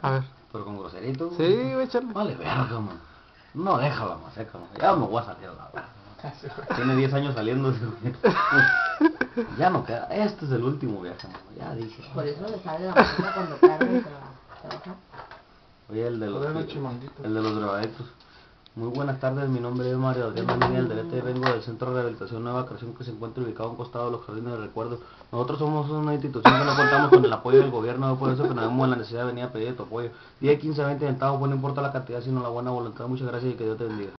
A ver. Pero con groserito. Sí, voy a echarle. Vale, verga, man. No, déjala más seca, man. Ya me voy a salir a la verga. Tiene 10 años saliendo. ya no queda. Este es el último viaje, man. Ya dije. Por eso le sale la máquina cuando carga y se va. se baja. Oye, el de los, el de los drogadictos. Muy buenas tardes, mi nombre es Mario Adrián Daniel Delete, vengo del Centro de Rehabilitación Nueva Creación que se encuentra ubicado a un costado de los Jardines de Recuerdo. Nosotros somos una institución que no contamos con el apoyo del gobierno, por eso que nos vemos la necesidad de venir a pedir tu apoyo. 10, 15, 20 centavos, pues no importa la cantidad, sino la buena voluntad. Muchas gracias y que Dios te bendiga.